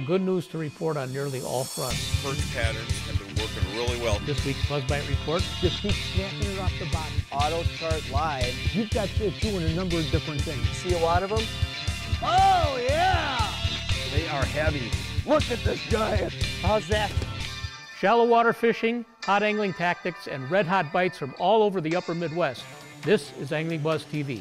some good news to report on nearly all fronts. Perch patterns have been working really well. This week's Buzz Bite Report. Just keep snapping it off the bottom. Auto chart live. You've got fish doing a number of different things. See a lot of them? Oh, yeah! They are heavy. Look at this guy. How's that? Shallow water fishing, hot angling tactics, and red hot bites from all over the upper Midwest. This is Angling Buzz TV.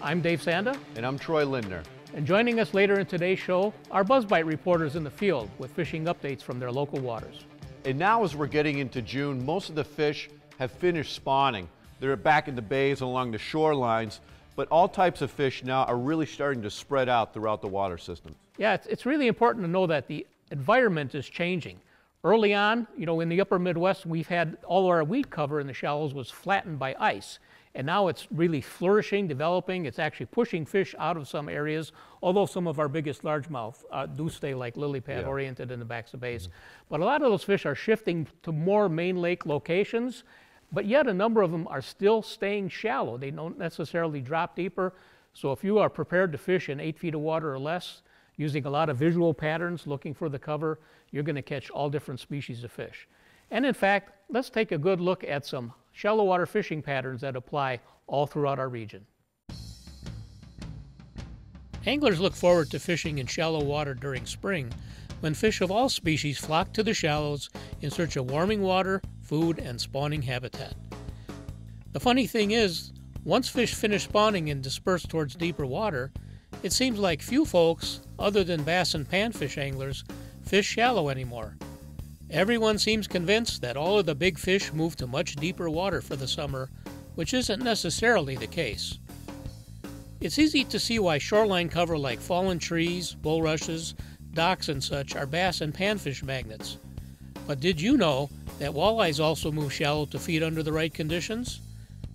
I'm Dave Csanda. And I'm Troy Lindner. And joining us later in today's show are Buzzbite reporters in the field with fishing updates from their local waters. And now as we're getting into June, most of the fish have finished spawning. They're back in the bays and along the shorelines, but all types of fish now are really starting to spread out throughout the water system. Yeah, it's, it's really important to know that the environment is changing. Early on, you know, in the upper Midwest, we've had all of our weed cover in the shallows was flattened by ice. And now it's really flourishing, developing. It's actually pushing fish out of some areas, although some of our biggest largemouth uh, do stay like lily pad yeah. oriented in the backs of bays. Mm-hmm. But a lot of those fish are shifting to more main lake locations, but yet a number of them are still staying shallow. They don't necessarily drop deeper. So if you are prepared to fish in eight feet of water or less, using a lot of visual patterns, looking for the cover, you're going to catch all different species of fish. And in fact, let's take a good look at some shallow water fishing patterns that apply all throughout our region. Anglers look forward to fishing in shallow water during spring when fish of all species flock to the shallows in search of warming water, food, and spawning habitat. The funny thing is, once fish finish spawning and disperse towards deeper water, it seems like few folks, other than bass and panfish anglers, fish shallow anymore. Everyone seems convinced that all of the big fish move to much deeper water for the summer, which isn't necessarily the case. It's easy to see why shoreline cover like fallen trees, bulrushes, docks, and such are bass and panfish magnets. But did you know that walleyes also move shallow to feed under the right conditions?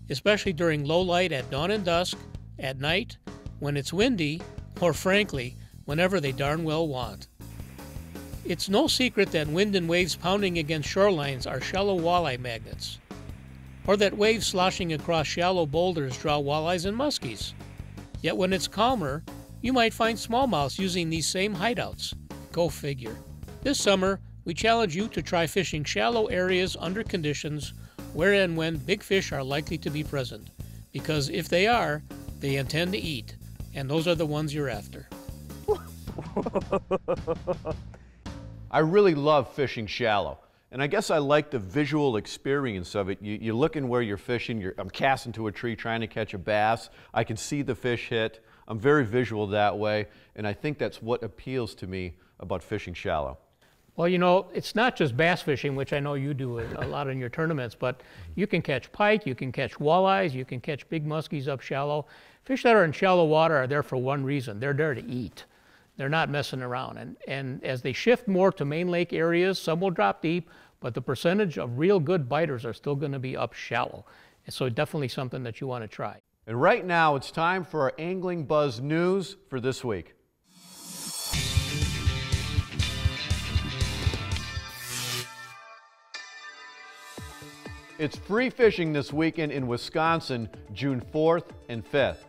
Especially during low light at dawn and dusk, at night, when it's windy, or frankly, whenever they darn well want. It's no secret that wind and waves pounding against shorelines are shallow walleye magnets, or that waves sloshing across shallow boulders draw walleyes and muskies. Yet when it's calmer, you might find smallmouths using these same hideouts. Go figure. This summer, we challenge you to try fishing shallow areas under conditions where and when big fish are likely to be present, because if they are, they intend to eat, and those are the ones you're after. I really love fishing shallow. And I guess I like the visual experience of it. You, are looking where you're fishing. You're, I'm casting to a tree trying to catch a bass. I can see the fish hit. I'm very visual that way. And I think that's what appeals to me about fishing shallow. Well, you know, it's not just bass fishing, which I know you do a lot in your tournaments, but you can catch pike, you can catch walleyes, you can catch big muskies up shallow. Fish that are in shallow water are there for one reason they're there to eat. They're not messing around. And, and as they shift more to main lake areas, some will drop deep, but the percentage of real good biters are still going to be up shallow. And so definitely something that you want to try. And right now it's time for our Angling Buzz news for this week. It's free fishing this weekend in Wisconsin, June 4th and 5th.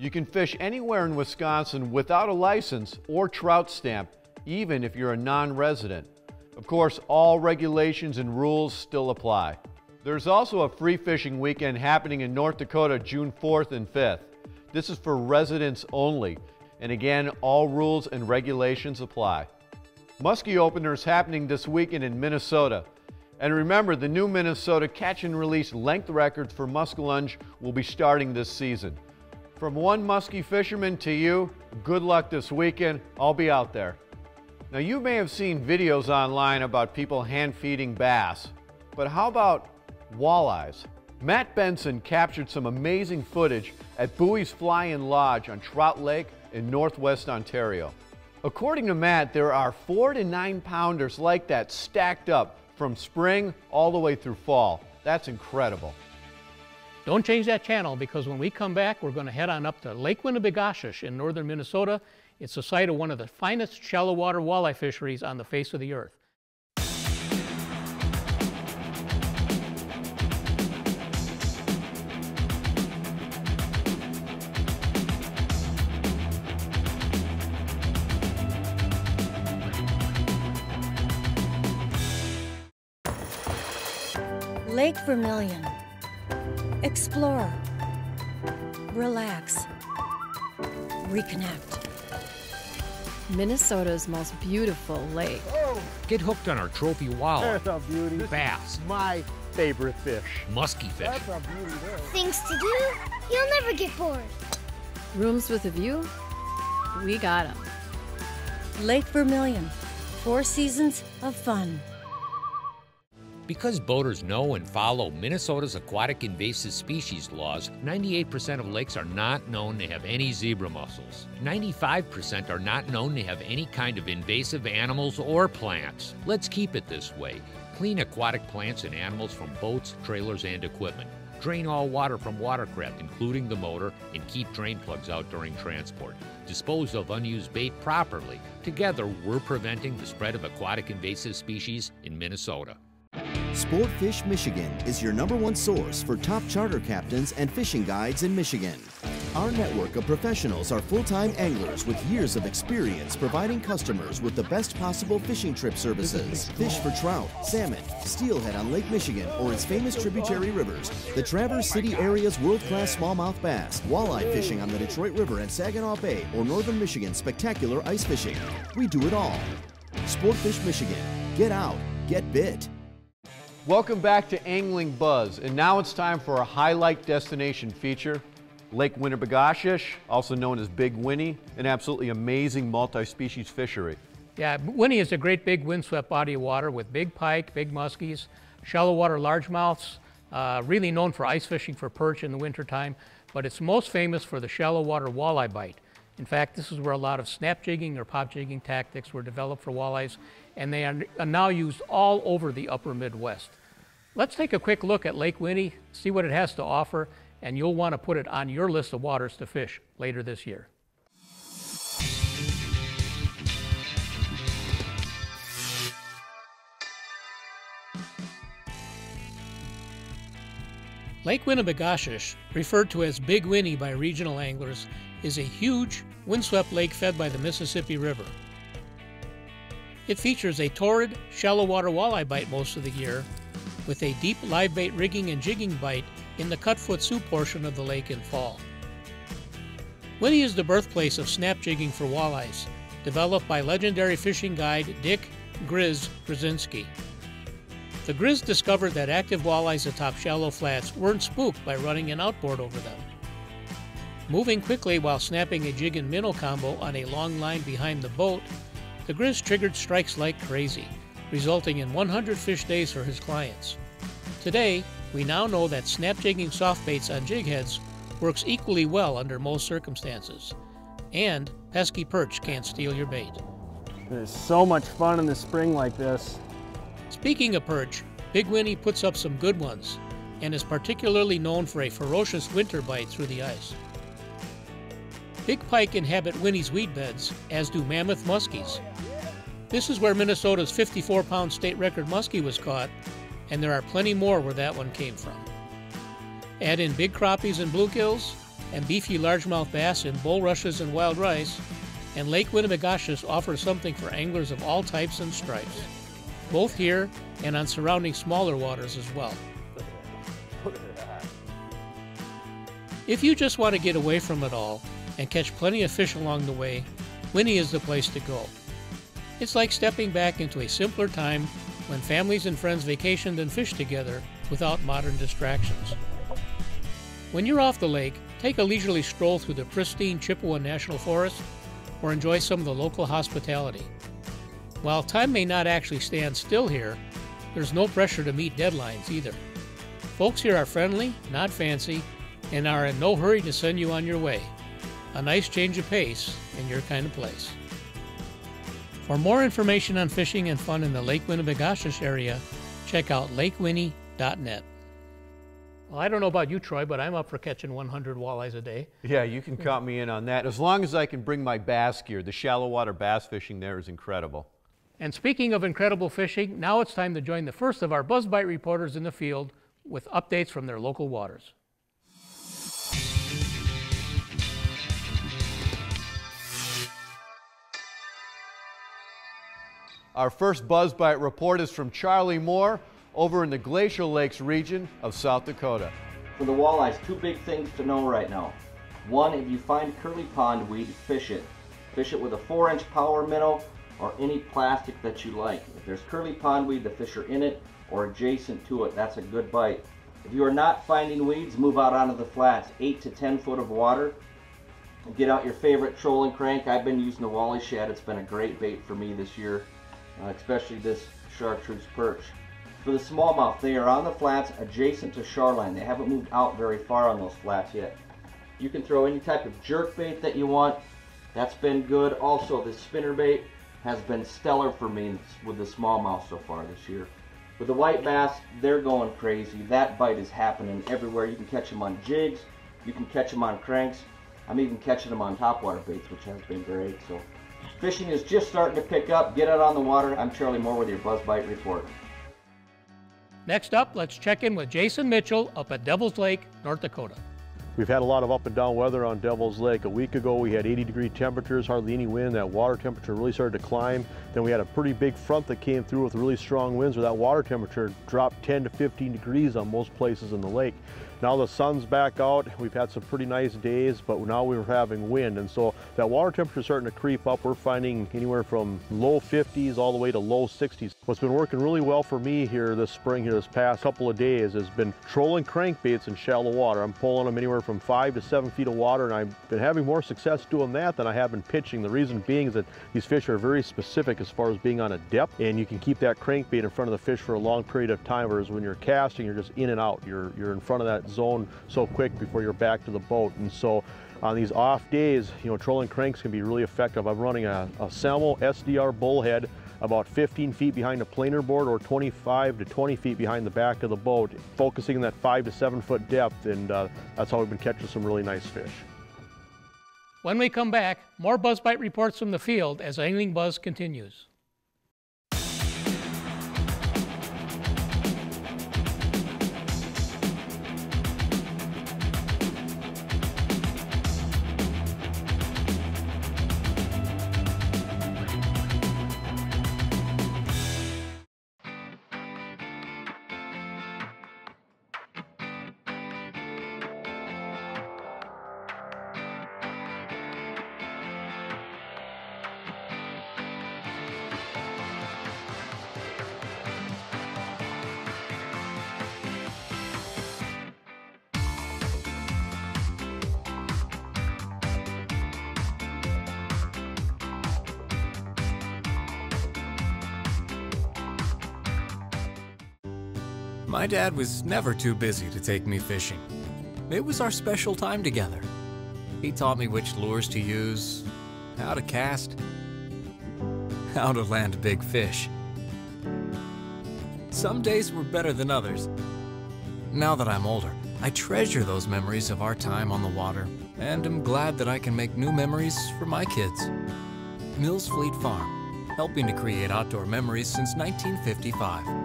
You can fish anywhere in Wisconsin without a license or trout stamp, even if you're a non-resident. Of course, all regulations and rules still apply. There's also a free fishing weekend happening in North Dakota June 4th and 5th. This is for residents only, and again, all rules and regulations apply. Muskie opener is happening this weekend in Minnesota. And remember, the new Minnesota catch and release length records for muskellunge will be starting this season. From one musky fisherman to you, good luck this weekend. I'll be out there. Now you may have seen videos online about people hand feeding bass, but how about walleyes? Matt Benson captured some amazing footage at Bowie's Fly-In Lodge on Trout Lake in northwest Ontario. According to Matt, there are four to nine pounders like that stacked up from spring all the way through fall. That's incredible. Don't change that channel because when we come back, we're going to head on up to Lake Winnibigoshish in northern Minnesota. It's the site of one of the finest shallow water walleye fisheries on the face of the earth. Lake Vermilion Reconnect. Minnesota's most beautiful lake. Oh. Get hooked on our trophy walleye, That's a beauty. bass, My favorite fish. musky fish. That's a beauty there. Things to do? You'll never get bored. Rooms with a view? We got 'em. Lake Vermilion. Four seasons of fun. Because boaters know and follow Minnesota's aquatic invasive species laws, 98% of lakes are not known to have any zebra mussels. 95% are not known to have any kind of invasive animals or plants. Let's keep it this way. Clean aquatic plants and animals from boats, trailers, and equipment. Drain all water from watercraft, including the motor, and keep drain plugs out during transport. Dispose of unused bait properly. Together, we're preventing the spread of aquatic invasive species in Minnesota. Sportfish Michigan is your number one source for top charter captains and fishing guides in Michigan. Our network of professionals are full time anglers with years of experience providing customers with the best possible fishing trip services. Fish for trout, salmon, steelhead on Lake Michigan or its famous tributary rivers, the Traverse City area's world class smallmouth bass, walleye fishing on the Detroit River and Saginaw Bay, or northern Michigan's spectacular ice fishing. We do it all. Sportfish Michigan. Get out, get bit. Welcome back to Angling Buzz, and now it's time for a highlight destination feature. Lake Winnibigoshish, also known as Big Winnie, an absolutely amazing multi-species fishery. Yeah, Winnie is a great big windswept body of water with big pike, big muskies, shallow water largemouths, uh, really known for ice fishing for perch in the wintertime, but it's most famous for the shallow water walleye bite. In fact, this is where a lot of snap jigging or pop jigging tactics were developed for walleyes, and they are are uh, now used all over the upper Midwest. Let's take a quick look at Lake Winnie, see what it has to offer, and you'll want to put it on your list of waters to fish later this year. Lake Winnibigoshish, referred to as Big Winnie by regional anglers, is a huge, windswept lake fed by the Mississippi River. It features a torrid, shallow water walleye bite most of the year, with a deep live bait rigging and jigging bite in the Cutfoot Sioux portion of the lake in fall. Winnie is the birthplace of snap jigging for walleyes, developed by legendary fishing guide Dick Grizz Grzywinski. The Grizz discovered that active walleyes atop shallow flats weren't spooked by running an outboard over them. Moving quickly while snapping a jig and minnow combo on a long line behind the boat, the Grizz triggered strikes like crazy, resulting in 100 fish days for his clients. Today, we now know that snap jigging soft baits on jig heads works equally well under most circumstances. And pesky perch can't steal your bait. There's so much fun in the spring like this. Speaking of perch, Big Winnie puts up some good ones and is particularly known for a ferocious winter bite through the ice. Big pike inhabit Winnie's weed beds, as do mammoth muskies. This is where Minnesota's 54 pound state record muskie was caught, and there are plenty more where that one came from. Add in big crappies and bluegills, and beefy largemouth bass in bulrushes and wild rice, and Lake Winnibigoshish offers something for anglers of all types and stripes, both here and on surrounding smaller waters as well. If you just want to get away from it all and catch plenty of fish along the way, Winnie is the place to go. It's like stepping back into a simpler time when families and friends vacationed and fished together without modern distractions. When you're off the lake, take a leisurely stroll through the pristine Chippewa National Forest or enjoy some of the local hospitality. While time may not actually stand still here, there's no pressure to meet deadlines either. Folks here are friendly, not fancy, and are in no hurry to send you on your way. A nice change of pace in your kind of place. For more information on fishing and fun in the Lake Winnibigoshish area, check out lakewinnie.net. Well, I don't know about you, Troy, but I'm up for catching 100 walleyes a day. Yeah, you can count me in on that. As long as I can bring my bass gear, the shallow water bass fishing there is incredible. And speaking of incredible fishing, now it's time to join the first of our Buzzbite reporters in the field with updates from their local waters. Our first Buzzbite report is from Charlie Moore over in the Glacial Lakes region of South Dakota. For the walleyes, two big things to know right now. One, if you find curly pondweed, fish it. Fish it with a 4-inch power minnow or any plastic that you like. If there's curly pondweed, the fish are in it or adjacent to it. That's a good bite. If you are not finding weeds, move out onto the flats, 8 to 10 foot of water. Get out your favorite trolling crank. I've been using the Wally Shad. It's been a great bait for me this year, uh, especially this chartreuse perch. For the smallmouth, they are on the flats adjacent to shoreline. They haven't moved out very far on those flats yet. You can throw any type of jerk bait that you want. That's been good. Also, the spinner bait has been stellar for me with the smallmouth so far this year. With the white bass, they're going crazy. That bite is happening everywhere. You can catch them on jigs. You can catch them on cranks. I'm even catching them on topwater baits, which has been great. So fishing is just starting to pick up. Get out on the water. I'm Charlie Moore with your Buzz Bite Report. Next up, let's check in with Jason Mitchell up at Devil's Lake, North Dakota. We've had a lot of up and down weather on Devil's Lake. A week ago we had 80 degree temperatures, hardly any wind. That water temperature really started to climb. Then we had a pretty big front that came through with really strong winds where that water temperature dropped 10 to 15 degrees on most places in the lake. Now the sun's back out. We've had some pretty nice days, but now we're having wind. And so that water temperature is starting to creep up. We're finding anywhere from low 50s all the way to low 60s. What's been working really well for me here this spring, here this past couple of days, has been trolling crankbaits in shallow water. I'm pulling them anywhere from five to seven feet of water, and I've been having more success doing that than I have been pitching. The reason being is that these fish are very specific as far as being on a depth, and you can keep that crankbait in front of the fish for a long period of time, whereas when you're casting, you're just in and out. You're, you're in front of that zone so quick before you're back to the boat. And so on these off days, you know, trolling cranks can be really effective. I'm running a, a Salmo SDR bullhead about 15 feet behind the planer board or 25 to 20 feet behind the back of the boat, focusing in that five to seven foot depth, and uh, that's how we've been catching some really nice fish. When we come back, more Buzzbite reports from the field as Angling Buzz continues. My dad was never too busy to take me fishing. It was our special time together. He taught me which lures to use, how to cast, how to land big fish. Some days were better than others. Now that I'm older, I treasure those memories of our time on the water and am glad that I can make new memories for my kids. Mills Fleet Farm, helping to create outdoor memories since 1955.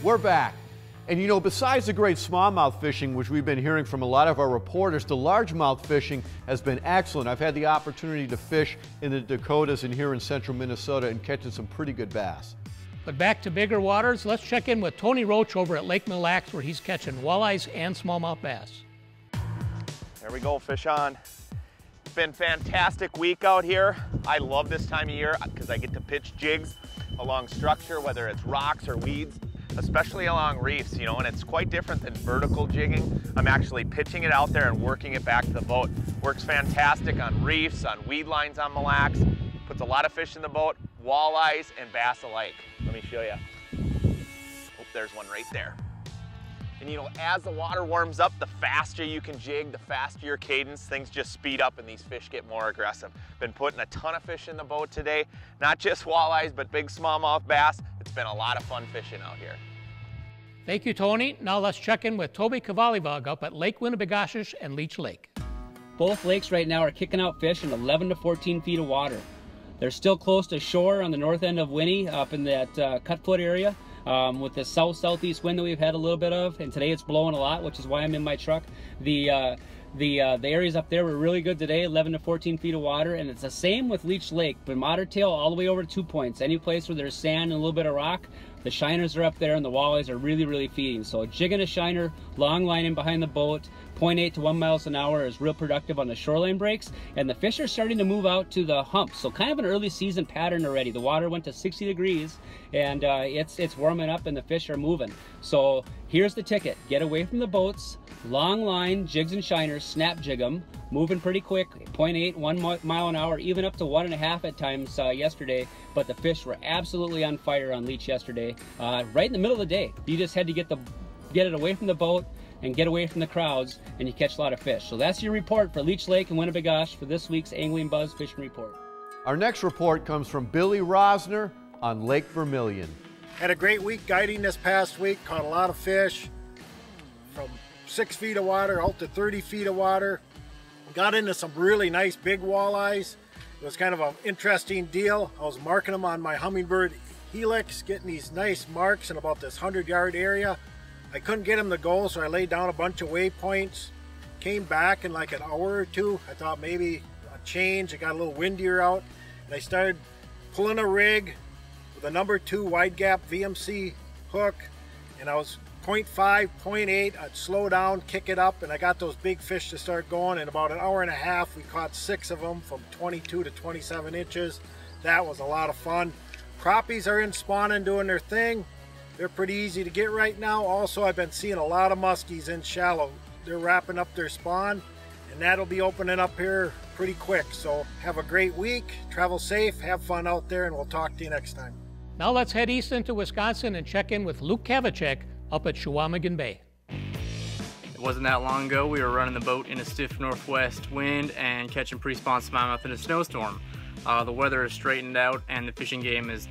We're back. And you know, besides the great smallmouth fishing, which we've been hearing from a lot of our reporters, the largemouth fishing has been excellent. I've had the opportunity to fish in the Dakotas and here in central Minnesota and catching some pretty good bass. But back to bigger waters, let's check in with Tony Roach over at Lake Mille Lacs where he's catching walleyes and smallmouth bass. There we go, fish on. It's been fantastic week out here. I love this time of year because I get to pitch jigs along structure, whether it's rocks or weeds especially along reefs, you know, and it's quite different than vertical jigging. I'm actually pitching it out there and working it back to the boat. Works fantastic on reefs, on weed lines on Mille Lacs, puts a lot of fish in the boat, walleyes and bass alike. Let me show you. Oh, there's one right there. And you know, as the water warms up, the faster you can jig, the faster your cadence, things just speed up and these fish get more aggressive. Been putting a ton of fish in the boat today, not just walleyes, but big smallmouth bass. It's been a lot of fun fishing out here. Thank you, Tony. Now let's check in with Toby Kvalevog up at Lake Winnibigoshish and Leech Lake. Both lakes right now are kicking out fish in 11 to 14 feet of water. They're still close to shore on the north end of Winnie, up in that uh, Cutfoot area. Um, with the south-southeast wind that we've had a little bit of, and today it's blowing a lot, which is why I'm in my truck. The uh, the uh, the areas up there were really good today, 11 to 14 feet of water, and it's the same with Leech Lake, but Otter Tail all the way over to two points. Any place where there's sand and a little bit of rock, The shiners are up there and the walleyes are really, really feeding. So jigging a shiner, long lining behind the boat, 0.8 to 1 miles an hour is real productive on the shoreline breaks. And the fish are starting to move out to the humps. So kind of an early season pattern already. The water went to 60 degrees and uh, it's, it's warming up and the fish are moving. So here's the ticket. Get away from the boats, long line, jigs and shiners, snap jig them, moving pretty quick, 0.8, 1 mile an hour, even up to one and a half at times uh, yesterday. But the fish were absolutely on fire on Leech yesterday, uh, right in the middle of the day. You just had to get the get it away from the boat and get away from the crowds, and you catch a lot of fish. So that's your report for Leech Lake and Winnipegosh for this week's Angling Buzz Fishing Report. Our next report comes from Billy Rosner on Lake Vermilion. Had a great week guiding this past week, caught a lot of fish from six feet of water out to 30 feet of water. Got into some really nice big walleyes. It was kind of an interesting deal. I was marking them on my Humminbird Helix, getting these nice marks in about this 100 yard area. I couldn't get him to go, so I laid down a bunch of waypoints. Came back in like an hour or two. I thought maybe a change. It got a little windier out. And I started pulling a rig with a number two wide gap VMC hook. And I was 0.5, 0.8. I'd slow down, kick it up, and I got those big fish to start going. In about an hour and a half, we caught six of them from 22 to 27 inches. That was a lot of fun. Crappies are in spawning doing their thing. They're pretty easy to get right now. Also, I've been seeing a lot of muskies in shallow. They're wrapping up their spawn, and that'll be opening up here pretty quick. So have a great week. Travel safe. Have fun out there, and we'll talk to you next time. Now let's head east into Wisconsin and check in with Luke Kavajecz up at Chequamegon Bay. It wasn't that long ago we were running the boat in a stiff northwest wind and catching pre-spawn smallmouth in a snowstorm. Uh, the weather has straightened out and the fishing game has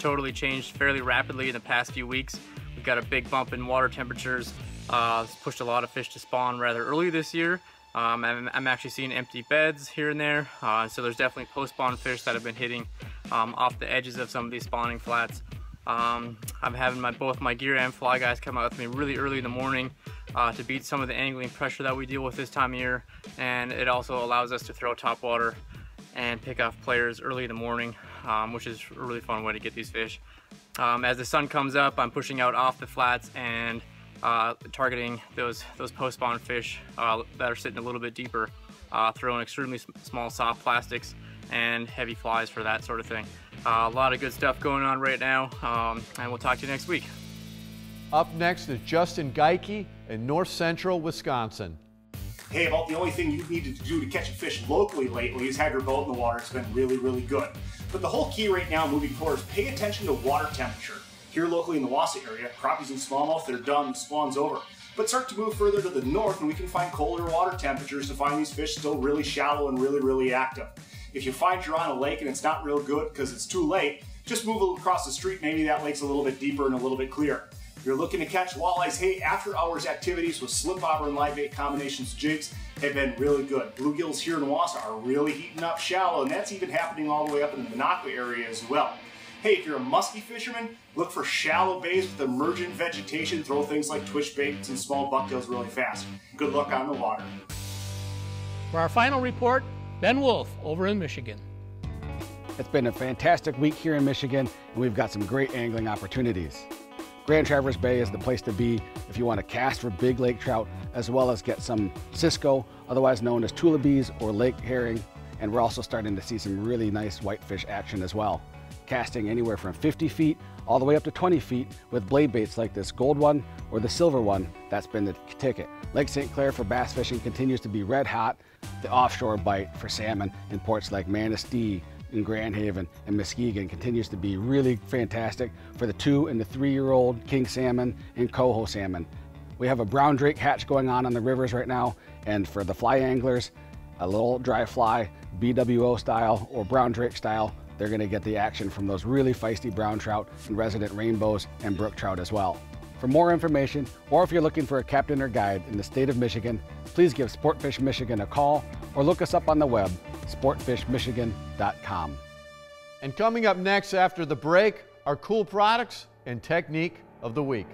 totally changed fairly rapidly in the past few weeks. We've got a big bump in water temperatures. Uh, it's pushed a lot of fish to spawn rather early this year. Um, I'm, I'm, actually seeing empty beds here and there, uh, so there's definitely post-spawn fish that have been hitting um, off the edges of some of these spawning flats. Um, I'm having my, both my gear and fly guys come out with me really early in the morning uh, to beat some of the angling pressure that we deal with this time of year, and it also allows us to throw top water and pick off players early in the morning, um, which is a really fun way to get these fish. Um, as the sun comes up, I'm pushing out off the flats and uh, targeting those those post-spawn fish uh, that are sitting a little bit deeper, uh, throwing extremely small soft plastics and heavy flies for that sort of thing. Uh, a lot of good stuff going on right now, um, and we'll talk to you next week. Up next is Justin Geike in north central Wisconsin. Hey, about the only thing you needed to do to catch a fish locally lately is have your boat in the water. It's been really, really good. But the whole key right now moving forward is pay attention to water temperature. Here locally in the Wausau area, crappies and smallmouth, they're done, the spawn's over. But start to move further to the north and we can find colder water temperatures to find these fish still really shallow and really, really active. If you find you're on a lake and it's not real good because it's too late, just move across the street, maybe that lake's a little bit deeper and a little bit clearer. If you're looking to catch walleyes, hey, after hours activities with slip bobber and live bait combinations jigs have been really good. Bluegills here in Wausau are really heating up shallow, and that's even happening all the way up in the Minocqua area as well. Hey, if you're a musky fisherman, look for shallow bays with emergent vegetation. Throw things like twitch baits and small bucktails really fast. Good luck on the water. For our final report, Ben Wolf over in Michigan. It's been a fantastic week here in Michigan, and we've got some great angling opportunities. Grand Traverse Bay is the place to be if you want to cast for big lake trout, as well as get some cisco, otherwise known as tullibees or lake herring. And we're also starting to see some really nice whitefish action as well. Casting anywhere from 50 feet all the way up to 20 feet with blade baits like this gold one or the silver one. That's been the ticket. Lake St. Clair for bass fishing continues to be red hot. The offshore bite for salmon in ports like Manistee, in Grand Haven and Muskegon continues to be really fantastic for the two and the three year old king salmon and coho salmon. We have a brown drake hatch going on on the rivers right now, and for the fly anglers, a little dry fly, BWO style or brown drake style, they're going to get the action from those really feisty brown trout and resident rainbows and brook trout as well. For more information, or if you're looking for a captain or guide in the state of Michigan, please give Sportfish Michigan a call or look us up on the web, sportfishmichigan.com. And coming up next after the break, our cool products and technique of the week.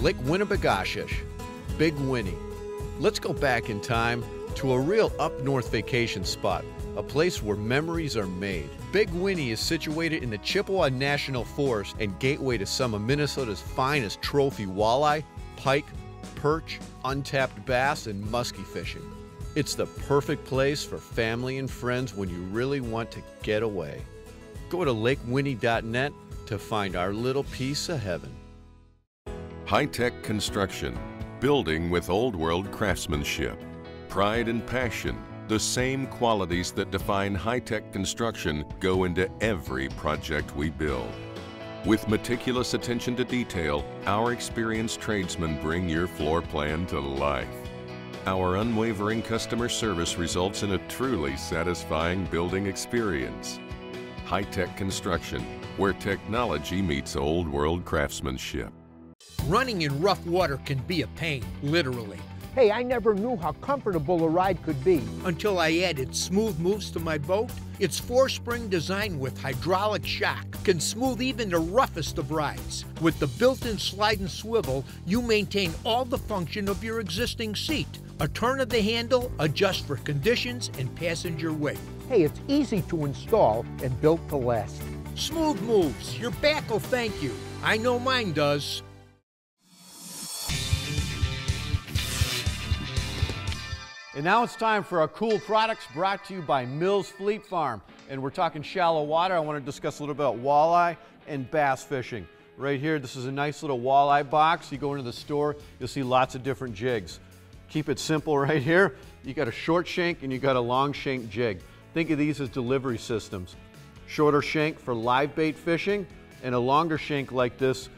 Lake Winnibigoshish, Big Winnie. Let's go back in time to a real up north vacation spot, a place where memories are made. Big Winnie is situated in the Chippewa National Forest and gateway to some of Minnesota's finest trophy walleye, pike, perch, untapped bass, and muskie fishing. It's the perfect place for family and friends when you really want to get away. Go to lakewinnie.net to find our little piece of heaven. High tech construction, building with old world craftsmanship, pride and passion. The same qualities that define high tech construction go into every project we build. With meticulous attention to detail, our experienced tradesmen bring your floor plan to life. Our unwavering customer service results in a truly satisfying building experience. High tech construction, where technology meets old world craftsmanship. Running in rough water can be a pain, literally. Hey, I never knew how comfortable a ride could be. Until I added smooth moves to my boat. Its four spring design with hydraulic shock can smooth even the roughest of rides. With the built in slide and swivel, you maintain all the function of your existing seat. A turn of the handle adjusts for conditions and passenger weight. Hey, it's easy to install and built to last. Smooth moves. Your back will thank you. I know mine does. And now it's time for our cool products brought to you by Mills Fleet Farm. And we're talking shallow water. I want to discuss a little bit about walleye and bass fishing. Right here, this is a nice little walleye box. You go into the store, you'll see lots of different jigs. Keep it simple right here. You got a short shank and you got a long shank jig. Think of these as delivery systems. Shorter shank for live bait fishing and a longer shank like this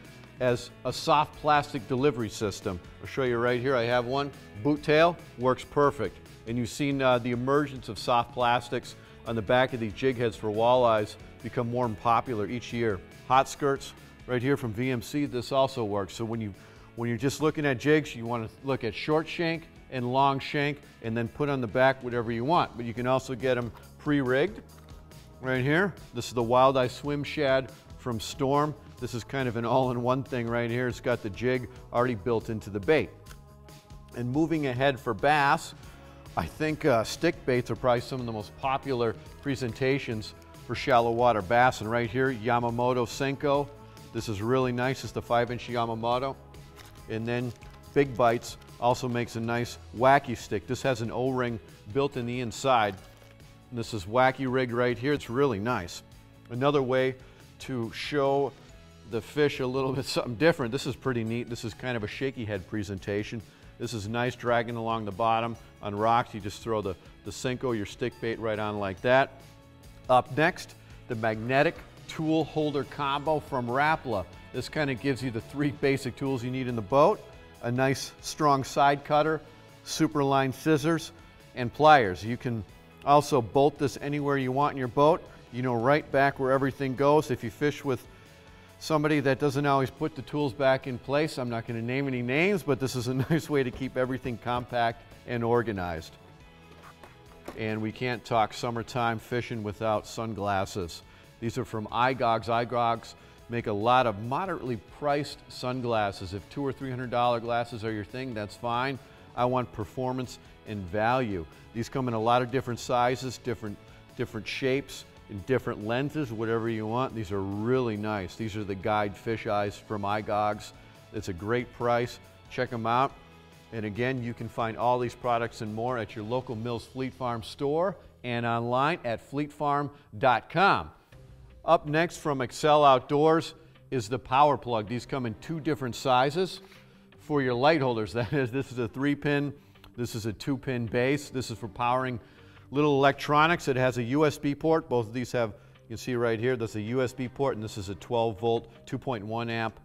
as a soft plastic delivery system. I'll show you right here, I have one. Boot tail works perfect. And you've seen uh, the emergence of soft plastics on the back of these jig heads for walleyes become more and popular each year. Hot skirts right here from VMC, this also works. So when, you, when you're just looking at jigs, you want to look at short shank and long shank and then put on the back whatever you want. But you can also get them pre-rigged right here. This is the Wildeye Swim Shad from Storm. This is kind of an all-in-one thing right here. It's got the jig already built into the bait. And moving ahead for bass, I think uh, stick baits are probably some of the most popular presentations for shallow water bass. And right here, Yamamoto Senko. This is really nice. It's the 5-inch Yamamoto. And then Big Bites also makes a nice wacky stick. This has an O-ring built in the inside. And this is wacky rigged right here. It's really nice. Another way to show the fish a little bit something different. This is pretty neat. This is kind of a shaky head presentation. This is nice dragging along the bottom on rocks. You just throw the, the Senko, your stick bait right on like that. Up next, the magnetic tool holder combo from Rapala. This kind of gives you the three basic tools you need in the boat. A nice strong side cutter, super line scissors, and pliers. You can also bolt this anywhere you want in your boat. You know right back where everything goes. If you fish with somebody that doesn't always put the tools back in place. I'm not going to name any names, but this is a nice way to keep everything compact and organized. And we can't talk summertime fishing without sunglasses. These are from iGogs. iGogs make a lot of moderately priced sunglasses. If two or three hundred dollar glasses are your thing, that's fine. I want performance and value. These come in a lot of different sizes, different different shapes in different lenses, whatever you want. These are really nice. These are the guide fish eyes from iGogs. It's a great price. Check them out. And again, you can find all these products and more at your local Mills Fleet Farm store and online at fleetfarm.com. Up next from Excel Outdoors is the power plug. These come in two different sizes for your light holders. That is, this is a three pin, this is a two pin base. This is for powering little electronics. It has a USB port. Both of these have, you can see right here, that's a USB port, and this is a 12 volt, 2.1 amp,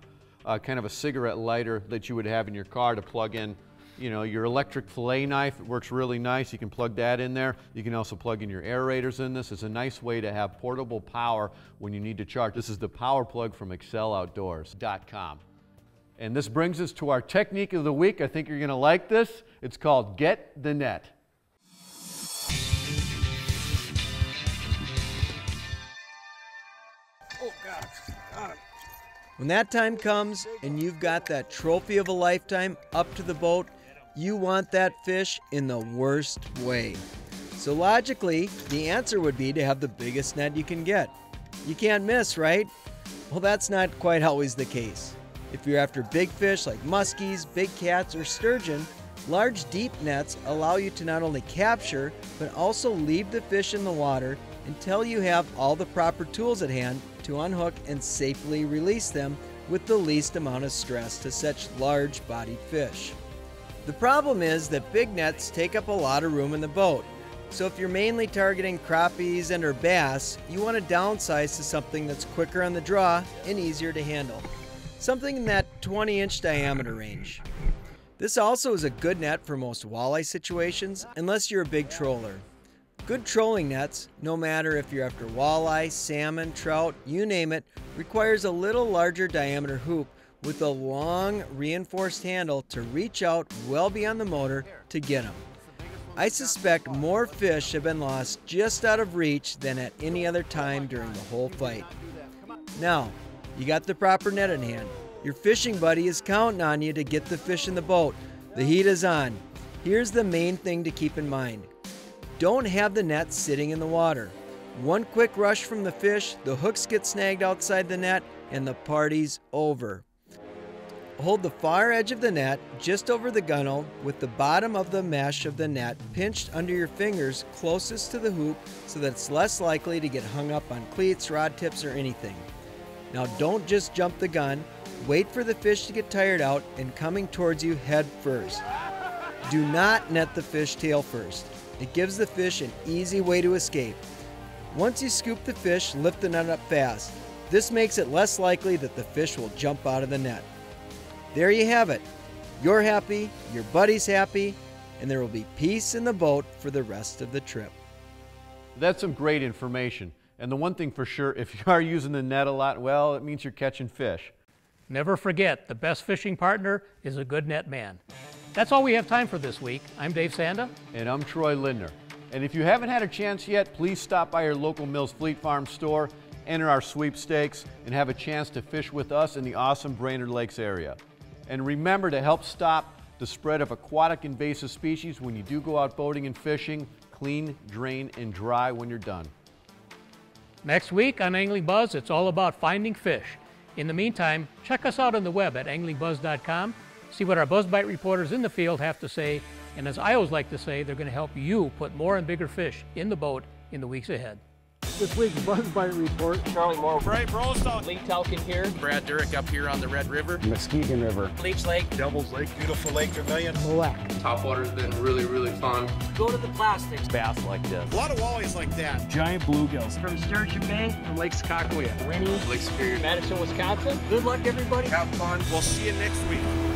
uh, kind of a cigarette lighter that you would have in your car to plug in, you know, your electric fillet knife. It works really nice. You can plug that in there. You can also plug in your aerators in this. It's a nice way to have portable power when you need to charge. This is the power plug from exceloutdoors.com. And this brings us to our technique of the week. I think you're going to like this. It's called Get the Net. When that time comes and you've got that trophy of a lifetime up to the boat, you want that fish in the worst way. So logically, the answer would be to have the biggest net you can get. You can't miss, right? Well, that's not quite always the case. If you're after big fish like muskies, big cats, or sturgeon, large deep nets allow you to not only capture, but also leave the fish in the water until you have all the proper tools at hand to unhook and safely release them with the least amount of stress to such large bodied fish. The problem is that big nets take up a lot of room in the boat. So if you're mainly targeting crappies and or bass, you want to downsize to something that's quicker on the draw and easier to handle. Something in that 20 inch diameter range. This also is a good net for most walleye situations unless you're a big troller. Good trolling nets, no matter if you're after walleye, salmon, trout, you name it, requires a little larger diameter hoop with a long reinforced handle to reach out well beyond the motor to get them. I suspect more fish have been lost just out of reach than at any other time during the whole fight. Now, you got the proper net in hand. Your fishing buddy is counting on you to get the fish in the boat. The heat is on. Here's the main thing to keep in mind. Don't have the net sitting in the water. One quick rush from the fish, the hooks get snagged outside the net, and the party's over. Hold the far edge of the net just over the gunnel with the bottom of the mesh of the net pinched under your fingers closest to the hoop so that it's less likely to get hung up on cleats, rod tips, or anything. Now don't just jump the gun, wait for the fish to get tired out and coming towards you head first. Do not net the fish tail first. It gives the fish an easy way to escape. Once you scoop the fish, lift the net up fast. This makes it less likely that the fish will jump out of the net. There you have it. You're happy, your buddy's happy, and there will be peace in the boat for the rest of the trip. That's some great information. And the one thing for sure, if you are using the net a lot, well, it means you're catching fish. Never forget, the best fishing partner is a good net man. That's all we have time for this week. I'm Dave Csanda. And I'm Troy Lindner. And if you haven't had a chance yet, please stop by your local Mills Fleet Farm store, enter our sweepstakes, and have a chance to fish with us in the awesome Brainerd Lakes area. And remember to help stop the spread of aquatic invasive species when you do go out boating and fishing, clean, drain, and dry when you're done. Next week on Angling Buzz, it's all about finding fish. In the meantime, check us out on the web at anglingbuzz.com, see what our Buzzbite reporters in the field have to say, and as I always like to say, they're going to help you put more and bigger fish in the boat in the weeks ahead. This week's Buzzbite Report. Charlie Moore. Ray Brostone. Lee Telkin here. Brad Durick up here on the Red River. Muskegon River. Leech Lake. Devil's Lake. Beautiful Lake Vermilion. Black. Topwater's been really, really fun. Go to the plastics. Bass like this. A lot of walleyes like that. Giant bluegills. From Sturgeon Bay. From Lake Sakakawea. Winnie. Lake Superior. Madison, Wisconsin. Good luck, everybody. Have fun. We'll see you next week.